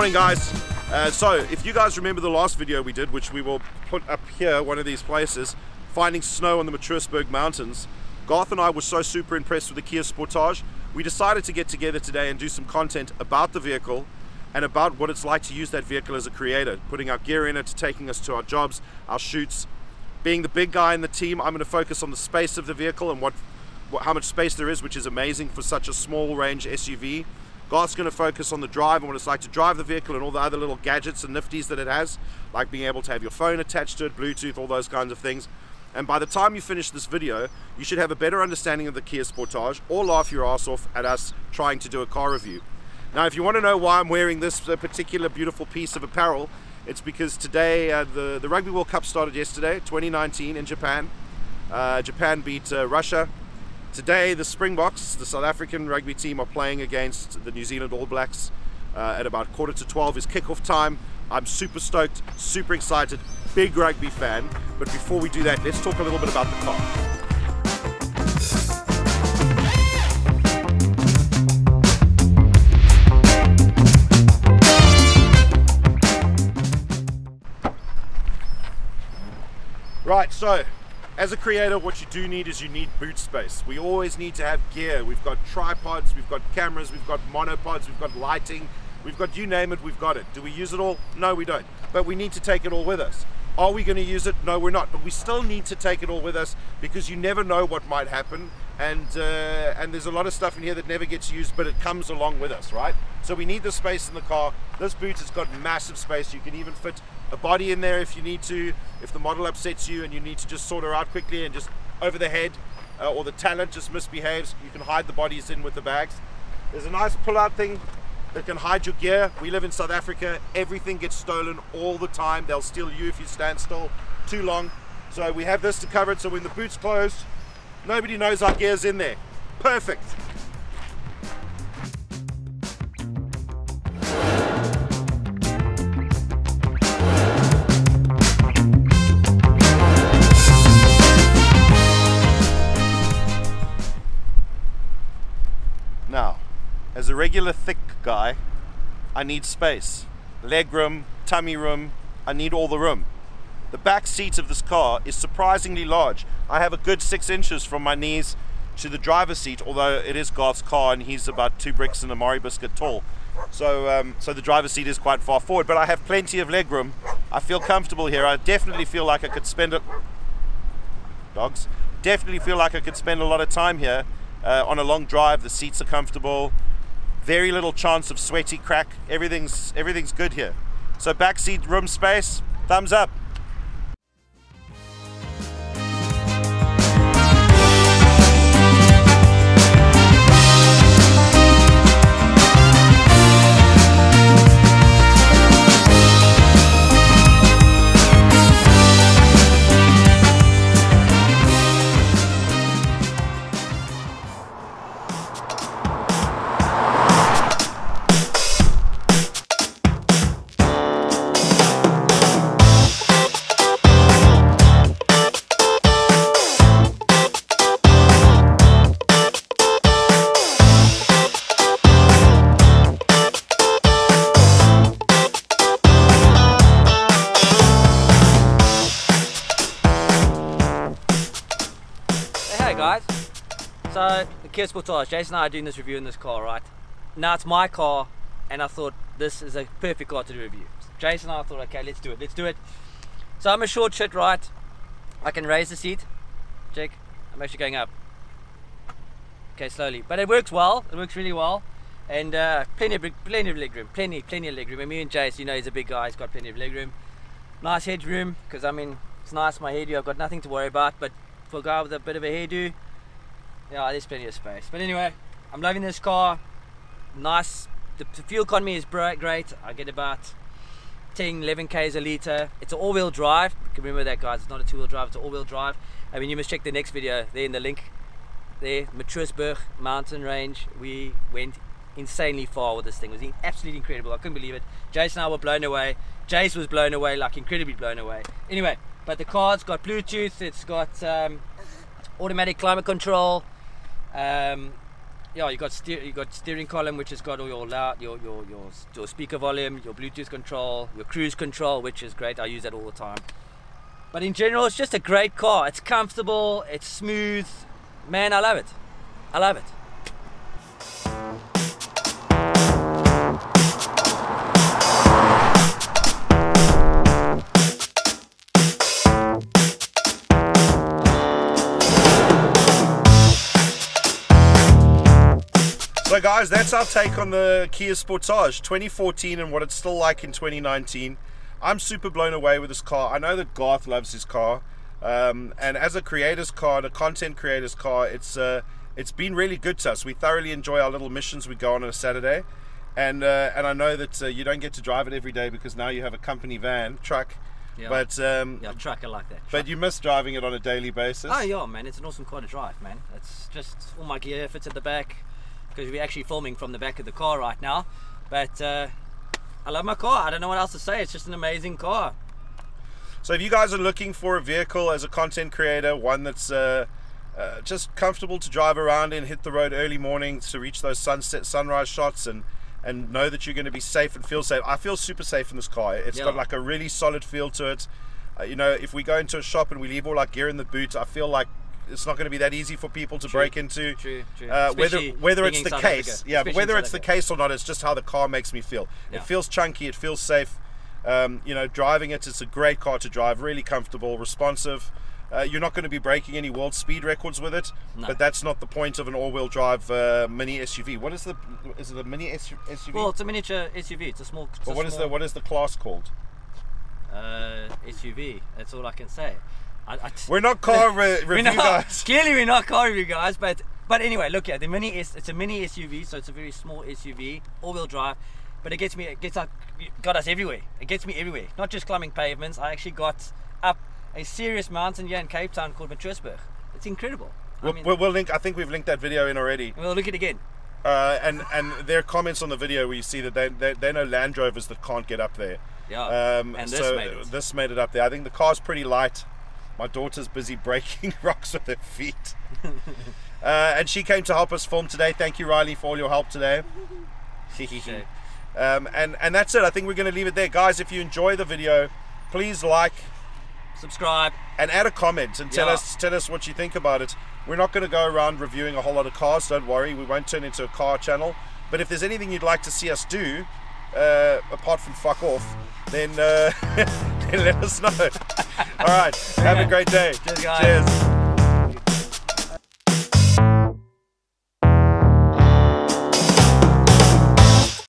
Morning, guys. Uh, so, if you guys remember the last video we did, which we will put up here, one of these places, finding snow on the Matroosberg Mountains, Garth and I were so super impressed with the Kia Sportage, we decided to get together today and do some content about the vehicle and about what it's like to use that vehicle as a creator, putting our gear in it, taking us to our jobs, our shoots. Being the big guy in the team, I'm going to focus on the space of the vehicle and what, what how much space there is, which is amazing for such a small range SUV. Garth's going to focus on the drive and what it's like to drive the vehicle and all the other little gadgets and nifties that it has, like being able to have your phone attached to it, Bluetooth, all those kinds of things. And by the time you finish this video, you should have a better understanding of the Kia Sportage or laugh your ass off at us trying to do a car review. Now, if you want to know why I'm wearing this uh, particular beautiful piece of apparel, it's because today, uh, the, the Rugby World Cup started yesterday, 2019 in Japan. Uh, Japan beat uh, Russia Today, the Springboks, the South African rugby team, are playing against the New Zealand All Blacks uh, at about quarter to 12 is kickoff time. I'm super stoked, super excited, big rugby fan. But before we do that, let's talk a little bit about the car. Right, so as a creator, what you do need is you need boot space. We always need to have gear. We've got tripods, we've got cameras, we've got monopods, we've got lighting, we've got you name it, we've got it. Do we use it all? No, we don't. But we need to take it all with us. Are we going to use it? No, we're not. But we still need to take it all with us because you never know what might happen. And uh, and there's a lot of stuff in here that never gets used, but it comes along with us, right? So we need the space in the car. This boot has got massive space. You can even fit a body in there if you need to. If the model upsets you and you need to just sort her out quickly and just over the head, uh, or the talent just misbehaves, you can hide the bodies in with the bags. There's a nice pull-out thing that can hide your gear. We live in South Africa. Everything gets stolen all the time. They'll steal you if you stand still too long. So we have this to cover it. So when the boot's closed, nobody knows our gear's in there. Perfect. A regular thick guy, I need space. Leg room, tummy room, I need all the room. The back seat of this car is surprisingly large. I have a good six inches from my knees to the driver's seat, although it is Garth's car and he's about two bricks and a Marie biscuit tall. So, um, so the driver's seat is quite far forward, but I have plenty of leg room. I feel comfortable here. I definitely feel like I could spend it. Dogs. Definitely feel like I could spend a lot of time here uh, on a long drive. The seats are comfortable. Very little chance of sweaty crack. Everything's everything's good here. So backseat room space. Thumbs up. So the Kia Sportage, Jason and I are doing this review in this car, right? Now it's my car and I thought this is a perfect car to do a review. Jason and I thought, okay, let's do it, let's do it. So I'm a short shit, right? I can raise the seat. Check. I'm actually going up. Okay, slowly. But it works well. It works really well. And uh, plenty of plenty of leg room. Plenty, plenty of leg room. And me and Jason, you know, he's a big guy. He's got plenty of leg room. Nice headroom, because I mean, it's nice. My hairdo, I've got nothing to worry about. But for a guy with a bit of a hairdo, yeah, there's plenty of space. But anyway, I'm loving this car. Nice. The, the fuel economy is great. I get about 10, 11 k's a litre. It's an all-wheel drive. Remember that, guys. It's not a two-wheel drive. It's an all-wheel drive. I mean, you must check the next video there in the link. There, Matroosberg mountain range. We went insanely far with this thing. It was absolutely incredible. I couldn't believe it. Jason and I were blown away. Jace was blown away, like incredibly blown away. Anyway, but the car's got Bluetooth. It's got um, automatic climate control. Um, yeah, you got steer, you got steering column, which has got all your loud, your, your your your speaker volume, your Bluetooth control, your cruise control, which is great. I use that all the time. But in general, it's just a great car. It's comfortable, it's smooth. Man, I love it. I love it. So guys, that's our take on the Kia Sportage 2014 and what it's still like in 2019. I'm super blown away with this car. I know that Garth loves his car, um, and as a creator's car and a content creator's car, it's uh, it's been really good to us. We thoroughly enjoy our little missions we go on on a Saturday, and uh, and I know that uh, you don't get to drive it every day because now you have a company van truck, Yeah. but um, Yeah, truck I like that. but you miss driving it on a daily basis. Oh yeah, man, it's an awesome car to drive, man. It's just all my gear fits at the back because we're actually filming from the back of the car right now. But uh, I love my car. I don't know what else to say. It's just an amazing car. So if you guys are looking for a vehicle as a content creator, one that's uh, uh, just comfortable to drive around in, hit the road early mornings to reach those sunset sunrise shots and and know that you're going to be safe and feel safe. I feel super safe in this car. It's Yeah. got like a really solid feel to it. Uh, you know, if we go into a shop and we leave all our gear in the boot, I feel like it's not going to be that easy for people to break into. True, true. Uh, whether whether it's the South case, Africa. yeah, Especially whether it's the case or not, it's just how the car makes me feel. Yeah. It feels chunky, it feels safe. Um, you know, driving it, it's a great car to drive, really comfortable, responsive. Uh, you're not going to be breaking any world speed records with it, No. but that's not the point of an all-wheel drive uh, mini SUV. What is the is it a mini SUV? Well, it's a miniature SUV. It's a small. It's a what is the what is the class called? uh, SUV? That's all I can say. I, I We're not car re- review not, guys. Clearly, we're not car review guys, but but anyway, look at the mini. S, it's a mini SUV, so it's a very small SUV, all-wheel drive. But it gets me. It gets like got us everywhere. It gets me everywhere. Not just climbing pavements. I actually got up a serious mountain here in Cape Town called Matroosberg. It's incredible. I We'll, mean, we'll, link. I think we've linked that video in already. we'll look at it again. Uh, and and there are comments on the video where you see that they they, they know Land Rovers that can't get up there. Yeah. Um, and this so made it. this made it up there. I think the car's pretty light. My daughter's busy breaking rocks with her feet. uh, and she came to help us film today. Thank you, Riley, for all your help today. Um, and, and that's it. I think we're going to leave it there. Guys, if you enjoy the video, please like Subscribe. and add a comment and tell Yeah. us tell us what you think about it. We're not going to go around reviewing a whole lot of cars. Don't worry, we won't turn into a car channel. But if there's anything you'd like to see us do, uh, apart from fuck off, then uh, then let us know. All right, have a great day. Cheers, guys. Cheers.